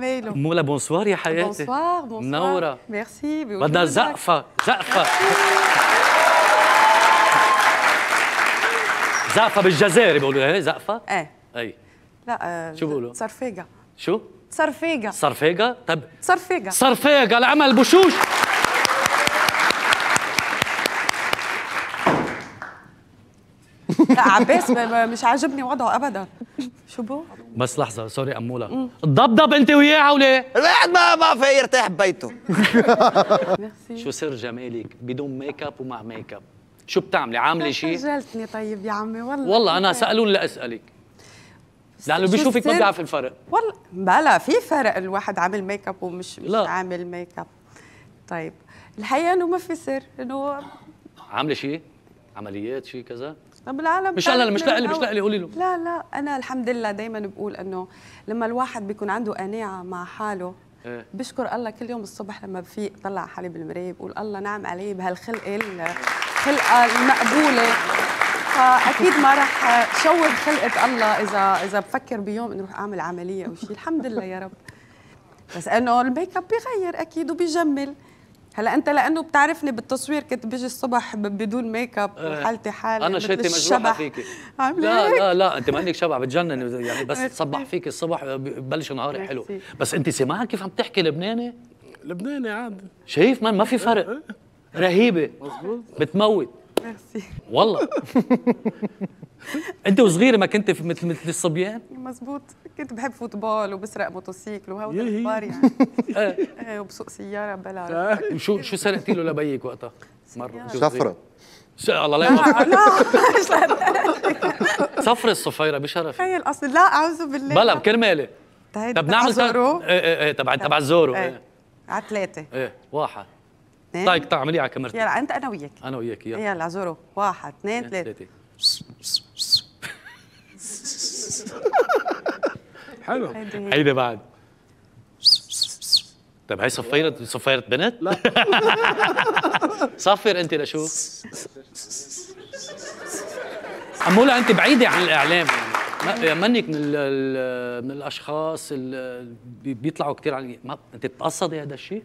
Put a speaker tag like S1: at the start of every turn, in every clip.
S1: ميلو
S2: أمولة bonsoir يا حياتي
S1: bonsoir bonsoir
S2: منورة
S1: ميرسي
S2: بدنا زقفة زقفة زقفة بالجزائر بيقولوا هي زقفة؟
S1: إيه
S2: اي
S1: لا
S2: شو بيقولوا؟
S1: صرفيقة
S2: شو؟
S1: صرفيقة
S2: صرفيقة؟ طب
S1: صرفيقة
S2: صرفيقة لأمل بوشوشة
S1: لا عباس مش عاجبني وضعه ابدا شو بو؟
S2: بس لحظة sorry أمولة تضبضب أنت وياها ولا؟
S3: الواحد ما ما في يرتاح ببيته
S1: ميرسي
S2: شو سر جمالك بدون make up ومع make up؟ شو بتعملي؟ عاملة شيء؟
S1: خجلتني طيب يا عمي والله
S2: والله أنا سألون لأسألك لأنه
S1: شو
S2: بيشوفك ما؟ بيعرف الفرق
S1: والله بلا في فرق الواحد عامل make up ومش مش
S2: لا.
S1: عامل make up طيب الحقيقة إنه ما في سر إنه
S2: عاملة شيء؟ عمليات شيء كذا؟
S1: طب العالم
S2: مش لا لا مش
S1: من
S2: مش. لإلي قولي له.
S1: لا لا أنا الحمد لله دائما بقول إنه لما الواحد بيكون عنده قناعة مع حاله
S2: إيه.
S1: بشكر الله كل يوم الصبح لما بفيق طلع حالي بالمرايه بقول الله نعم علي بهالخلقه الخلقه المقبولة. فأكيد ما رح شوه خلقة الله إذا إذا بفكر بيوم إنه رح أعمل عملية أو شيء الحمد لله يا رب. بس إنه الميك اب بيغير أكيد وبيجمل. هلا انت لأنه بتعرفني بالتصوير كنت بيجي الصبح بدون ميك اب
S2: إيه.
S1: وحالتي حالي أنا
S2: شيتي
S1: مجروحة.
S2: فيكي لا
S1: هيك.
S2: لا لا أنت ما عندك شبع بتجنن يعني بس. تصبح فيك الصبح ببلش نهارك حلو. بس أنت سمعها كيف عم تحكي لبناني
S4: لبناني عادي
S2: شايف من ما في فرق رهيبة
S4: مزبوط
S2: بتموت
S1: ميرسي.
S2: والله. انت وصغيرة ما كنت في مثل مثل الصبيان؟
S1: مزبوط. كنت بحب فوتبول وبسرق موتوسيكل وهو
S4: يهي.
S1: الإخبار يعني.
S2: إيه
S1: إيه، وبسوق سيارة بلا
S2: شو شو سرقتي له لبيك وقتها؟ مرة. أنت
S5: شفرة
S2: وصغيرة. ش- الله لا يوفقك.
S1: لا
S2: صفر الصفيره بشرف.
S1: تخيل أصلا لا أعوذ بالله.
S2: بلا بكرمالي
S1: هيدا
S2: طب
S1: تبع
S2: نعمل
S1: زورو.
S2: إيه إيه إيه تبع تبع الزورو
S1: إيه.
S2: إيه.
S1: على ثلاثة.
S2: إيه واحد.
S1: اثنين.
S2: طيب تعال اعملي على كاميرتي
S1: يلا انت أنا وياك
S2: أنا وياك يلا
S1: يلا زورو واحد اثنين ثلاثة.
S4: حلو.
S2: هيدا بعد طيب هي صفيرة صفيرة بنت؟ لا صفر أنت لشو؟ أمولة أنت بعيدة عن الإعلام يعني ما- منك من ال- ال- من الأشخاص اللي بي- بيطلعوا كثير عن ما أنت بتقصدي هذا الشيء؟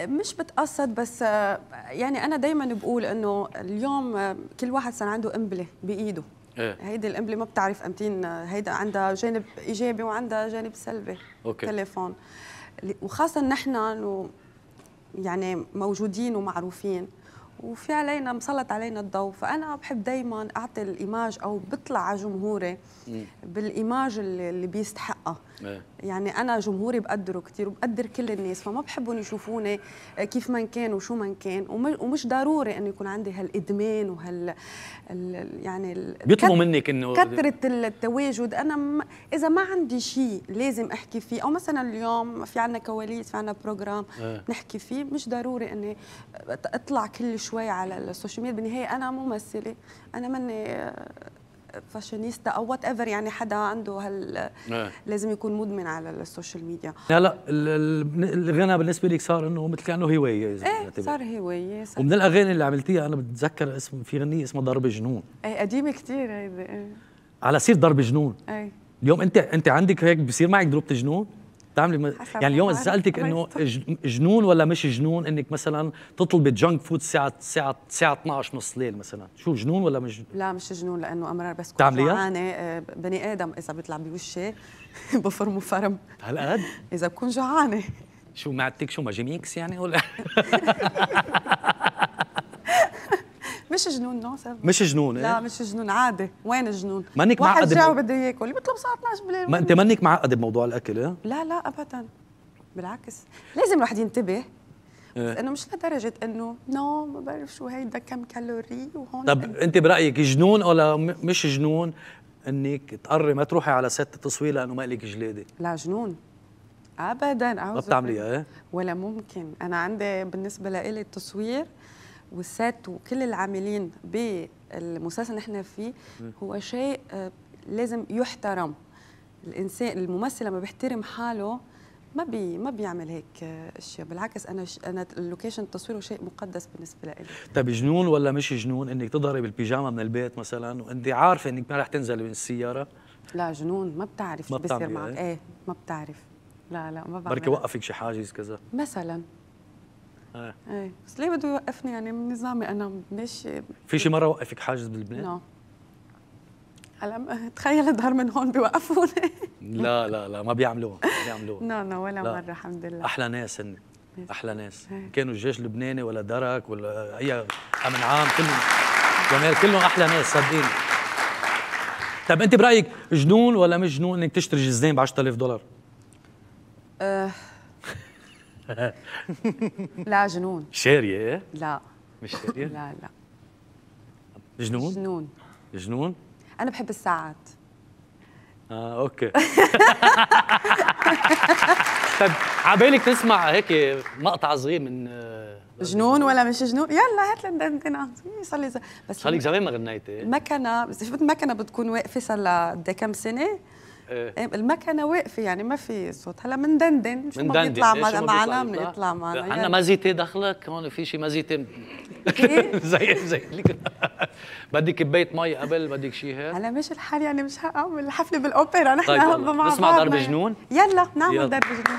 S1: مش بتقصد بس آه، يعني أنا دائما بقول إنه اليوم آه، كل واحد صار عنده قنبله بإيده.
S2: إيه.
S1: هيدي القنبله ما بتعرف أمتين آه، هيدا عندها جانب إيجابي وعندها جانب سلبي.
S2: أوكي.
S1: تليفون. وخاصة نحن انه يعني موجودين ومعروفين وفي علينا مسلط علينا الضوء. فأنا بحب دائما أعطي الإيماج أو بطلع على جمهوري بالإيماج اللي بيستحقها
S2: إيه.
S1: يعني أنا جمهوري بقدره كثير وبقدر كل الناس فما بحبهم يشوفوني كيف ما كان وشو ما كان وم- ومش ضروري إنه يكون عندي هالإدمان وهال ال- يعني ال-
S2: بيطلبوا منك إنه
S1: كثرة التواجد أنا م... إذا ما عندي شيء لازم أحكي فيه أو مثلا اليوم في عنا كواليس في عنا programme
S2: إيه.
S1: نحكي فيه مش ضروري إني أطلع كل شوي على ال social media بالنهاية أنا ممثلة أنا مني فاشينيستا أو whatever يعني حدا عنده هال
S2: إيه.
S1: لازم يكون مدمن على السوشيال ميديا
S2: هلا ال- ال- الغنى بالنسبة لك صار إنه مثل كأنه هواية إذا إيه.
S1: صار هواية صار.
S2: ومن الأغاني اللي عملتيها أنا بتذكر اسم في غنية اسمها ضرب جنون.
S1: إيه قديمة كثير هيدي إيه.
S2: على سيرة ضرب جنون.
S1: إيه.
S2: اليوم أنت أنت عندك هيك بصير معك دروب جنون؟
S1: حسب
S2: يعني اليوم اذا سألتك. إنه جنون ولا مش جنون؟ إنك مثلا تطلبي junk food الساعة الساعة الساعة 12 نص الليل مثلا. شو جنون ولا مش
S1: لا مش جنون لأنه أمرار بس
S2: بتعمليها؟
S1: جوعانة. آه، بني آدم إذا بيطلع بوشي بفرمه فرم.
S2: هالقد؟
S1: إذا بكون جوعانة.
S2: شو معدتك شو Magimix يعني ولا؟
S1: مش جنون no.
S2: مش جنون
S1: لا
S2: إيه؟
S1: مش جنون عادي. وين الجنون؟
S2: مانك
S1: واحد
S2: معقدة
S1: جاع
S2: بمو-
S1: وبده ياكل بيطلب الساعة 12 بالليل.
S2: ما أنت منك معقده بموضوع الأكل إيه؟
S1: لا لا ابدا. بالعكس. لازم الواحد ينتبه
S2: إيه.
S1: بس إنه مش لدرجة إنه no ما بعرف شو هيدا كم كالوري وهون.
S2: طب أنت برأيك جنون ولا مش جنون إنك تقرري ما تروحي على set التصوير لأنه ما لك جلادة.
S1: لا جنون. ابدا
S2: ما بتعمليها. إيه؟
S1: ولا ممكن. أنا عندي بالنسبة لإلي التصوير وال set وكل العاملين بالمسلسل اللي إحنا فيه هو شيء آه، لازم يحترم. الإنسان الممثل لما بيحترم حاله ما بي ما بيعمل هيك آه، أشياء. بالعكس أنا ش... أنا ال location التصوير شيء مقدس بالنسبة لي.
S2: طيب جنون ولا مش جنون؟ إنك تظهري بالبيجامة من البيت مثلا وأنت عارفة إنك ما رح تنزلي من السيارة.
S1: لا جنون. ما بتعرف
S2: ما
S1: شو بيصير معك.
S2: إيه؟
S1: إيه ما بتعرف. لا لا ما بعمل
S2: بركي وقفك شي حاجز كذا.
S1: مثلا.
S2: آه.
S1: إيه بس ليه بده يوقفني يعني من نظامي أنا ماشي
S2: في شي مرة وقفك حاجز بلبنان؟
S1: no هلا م- تخيل اظهر من هون بيوقفوني
S2: لا لا لا ما بيعملوها ما بيعملوها
S1: no no ولا
S2: لا.
S1: مرة الحمد لله
S2: أحلى ناس هن أحلى ناس
S1: إيه.
S2: كانوا الجيش اللبناني ولا درك ولا أي امن عام كلهم جمال كلهم أحلى ناس صدقيني طيب أنت برأيك جنون ولا مش جنون إنك تشتري جزدان ب 10000 دولار؟
S1: أه لا جنون.
S2: شارية إيه؟
S1: لا.
S2: مش شارية؟
S1: لا لا.
S2: جنون؟
S1: جنون.
S2: جنون؟
S1: أنا بحب الساعات.
S2: آه أوكي. طيب عبالك تسمع هيك مقطع صغير من آه،
S1: جنون ولا مش جنون؟ يلا هات لنا ندندن صار لي بس
S2: صار لك زمان ما غنيتي.
S1: المكنه بس شفت المكنه بتكون واقفة صار لها كم
S2: سنة.
S1: إيه، المكنة واقفه يعني ما في صوت هلا من دندن شو
S2: من
S1: ما
S2: دندن
S1: بيطلع
S2: إيه،
S1: معنا بنطلع معنا
S2: عندنا
S1: يلا.
S2: مزيتة دخلك هون في شي مزيتة
S1: كيف؟
S2: زي زي بدك كباية مي قبل بدك شي هيك
S1: هلا مش الحال يعني مش حاعمل حفله بالأوبرا نحن
S2: طيب
S1: مع
S2: نسمع ضرب
S1: يعني.
S2: جنون؟
S1: يلا نعمل. ضرب جنون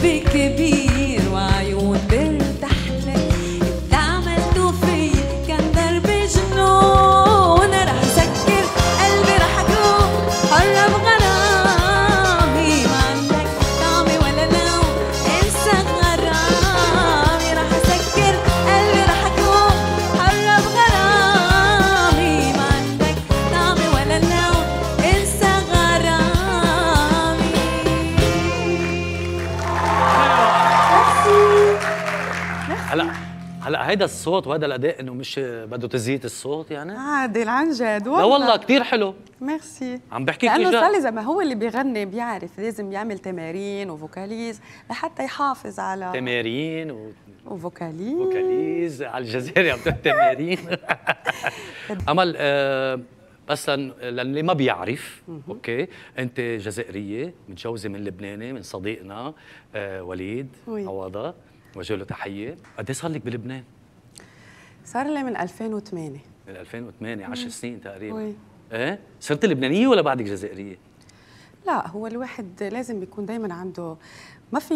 S5: big baby
S2: هلا هيدا الصوت وهذا الأداء إنه مش بده تزييت الصوت يعني؟
S1: عادل عن جد
S2: لا والله كثير حلو.
S1: ميرسي.
S2: عم بحكي لأنه.
S1: صار لي زي ما هو اللي بيغني بيعرف لازم يعمل تمارين و vocalises لحتى يحافظ على
S2: تمارين و...
S1: و
S2: vocalises. vocalises على الجزائر عم تمارين. أمل آه بس للي ما بيعرف okay أنت جزائرية متجوزة من لبناني من صديقنا آه وليد. عوضة. وجه له تحية. قد إيه صار لك بلبنان؟
S1: صار لي من 2008
S2: من 2008 10 سنين تقريبا.
S1: وي.
S2: إيه؟ صرت لبنانية ولا بعدك جزائرية؟
S1: لا هو الواحد لازم يكون دائما عنده ما في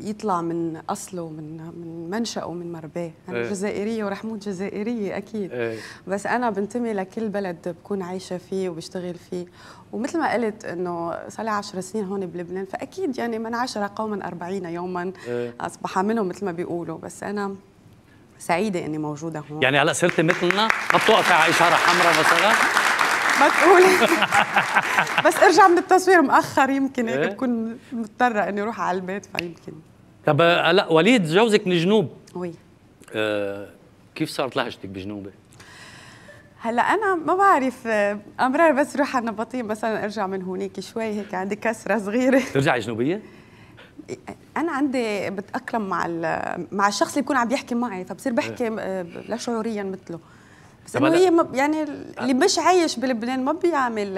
S1: يطلع من أصله من من منشأه من مرباه أنا
S2: إيه.
S1: جزائرية ورح موت جزائرية أكيد
S2: إيه.
S1: بس أنا بنتمي لكل بلد بكون عايشة فيه وبشتغل فيه ومثل ما قلت إنه صار لي 10 سنين هون بلبنان فأكيد يعني من عشر قوما أربعين يوما
S2: إيه.
S1: أصبح منهم مثل ما بيقولوا بس أنا سعيدة إني موجودة هون
S2: يعني هلا صرتي مثلنا ما بتوقفي على إشارة حمراء مثلا
S1: ما تقولي بس ارجع من التصوير مأخر يمكن
S2: إيه.
S1: هيك بكون مضطرة إني أروح على البيت فيمكن.
S2: طب آه، هلا وليد جوزك من الجنوب.
S1: وي.
S2: آه كيف صارت لهجتك بجنوبي
S1: هلأ أنا ما بعرف آه، أمرار بس روح على النبطية مثلا أرجع من هونيك شوي هيك عندي كسرة صغيرة.
S2: ترجعي جنوبية؟
S1: أنا عندي بتأقلم مع مع الشخص اللي بيكون عم يحكي معي فبصير بحكي آه، لا شعوريا مثله.
S2: هلا-
S1: هي يعني اللي مش عايش بلبنان ما بيعمل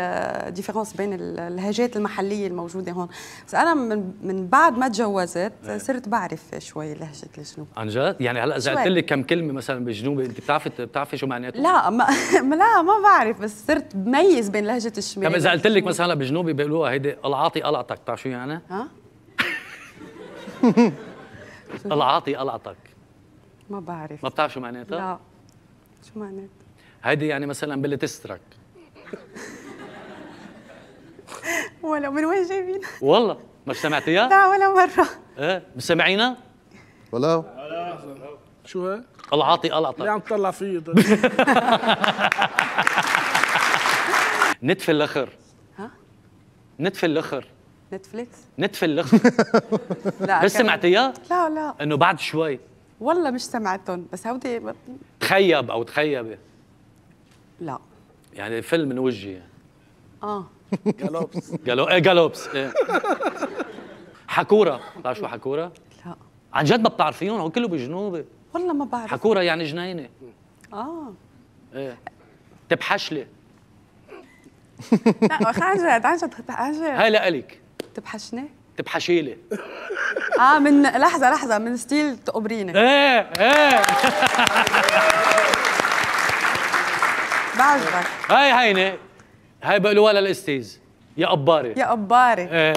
S1: différence بين ال- اللهجات المحلية الموجودة هون. بس أنا من من بعد ما تجوزت صرت بعرف شوي لهجه الجنوب
S2: عن جد؟ يعني هلأ
S1: إذا.
S2: قلت لك كم كلمة مثلا بالجنوبي أنت بتعرفي بتعرفي شو معناته
S1: لا ما لا ما بعرف بس صرت بميز بين لهجة الشمال
S2: طب إذا قلت لك مثلا هلا بالجنوبي بيقولوها هيدي العاطي قلعتك بتعرف شو يعني؟
S1: ها؟
S2: العاطي قلعتك
S1: ما بعرف.
S2: ما بتعرف شو معناتها؟
S1: لا. شو معنات
S2: هيدي يعني مثلا باللي تسترك.
S1: ولا من وين جايبين
S2: والله مش سمعتيها؟
S1: لا ولا مرة.
S2: إيه سامعينها
S3: ولو
S4: شو هي؟
S2: العاطي
S4: اللي
S2: قلعتك
S4: عم تطلع فيه ده.
S2: نتف الأخر.
S1: ها؟
S2: نتف الأخر.
S1: نتفليكس؟
S2: نتف الأخر.
S1: لا
S2: بس سمعتيها؟
S1: لا لا.
S2: إنه بعد شوي.
S1: والله مش سمعتهم بس هودي
S2: تخيب أو تخيبي.
S1: لا.
S2: يعني فيلم من وجهي
S1: آه.
S4: جالوبس.
S2: إيه جالوبس إيه. حكورة. بتعرف شو حكورة؟
S1: لا.
S2: عن جد ما بتعرفيهم؟ هو كله بالجنوب
S1: والله ما بعرف.
S2: حكورة يعني جنينة.
S1: آه.
S2: إيه. تبحشلي.
S1: لا عن جد عن جد عن جد.
S2: هاي لإلك.
S1: تبحشني؟
S2: تبحشيلي.
S1: آه من لحظة لحظة من ستيل تقبريني.
S2: إيه إيه.
S1: بعجبك
S2: هاي هينة. هاي بقولوها للاستاذ يا قباري
S1: يا قباري
S2: إيه.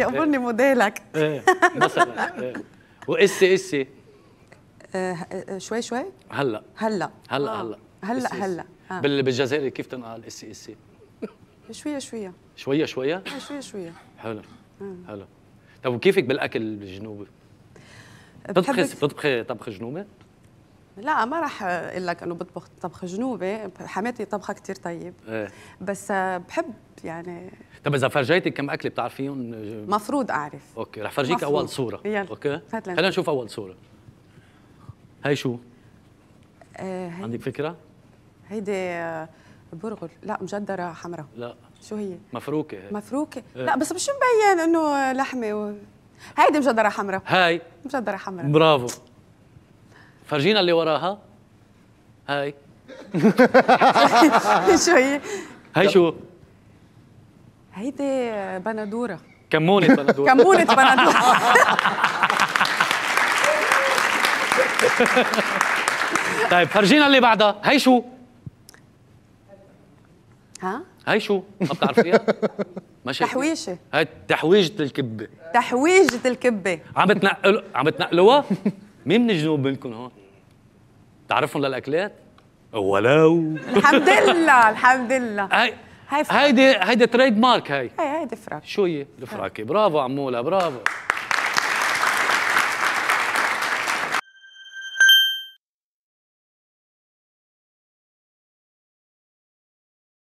S1: يا قبرني موديلك.
S2: إيه. مثلا إيه. واسي اسي
S1: آه آه، شوي شوي.
S2: هلأ.
S1: هلأ.
S2: هلأ
S1: آه.
S2: هلأ.
S1: هلأ. هلأ.
S2: بال- بالجزائري كيف تنقال؟ اسي اسي
S1: شوية
S2: شوية. شوية
S1: آه، شوية شوية.
S2: حلو. حلو. طب وكيفك بالأكل بالجنوبي؟ بتطبخي بتطبخي طبخ جنوبي؟
S1: لا ما راح أقول لك إنه بطبخ طبخ جنوبي حماتي طبخها كتير طيب.
S2: إيه.
S1: بس بحب يعني
S2: طب إذا فرجيتك كم أكلة بتعرفيهم؟
S1: مفروض أعرف.
S2: okay رح فرجيك
S1: مفروض.
S2: أول صورة.
S1: يلا. okay.
S2: خلينا نشوف أول صورة. هاي شو؟
S1: آه هي-
S2: عندك فكرة؟
S1: هيدي آه، برغل. لا مجدره حمراء.
S2: لا.
S1: شو هي؟
S2: مفروكة. هاي
S1: مفروكة.
S2: إيه.
S1: لا بس مش مبين إنه لحمة و... هيدي مجدره حمراء.
S2: هاي.
S1: مجدره حمراء.
S2: برافو. فرجينا اللي وراها. هاي.
S1: شو هي
S2: هاي شو؟
S1: هيدي بندورة.
S2: كمونة بندور
S1: كمونة بندورة.
S2: طيب فرجينا اللي بعدها. هاي شو؟
S1: ها؟
S2: هاي شو؟ ما بتعرفيها؟ ما شايفة؟
S1: تحويشة.
S2: هاي تحويجة الكبة.
S1: تحويجة الكبة.
S2: عم بتنقل عم بتنقلوها؟ مين من الجنوب منكم هون؟ تعرفهم للأكلات؟ ولو
S1: الحمد لله الحمد لله.
S2: هاي
S1: هاي.
S2: هيدي هيدي تريد مارك هاي.
S1: هي هيدي فراك
S2: شو هي؟ الفراكي برافو عمولة برافو.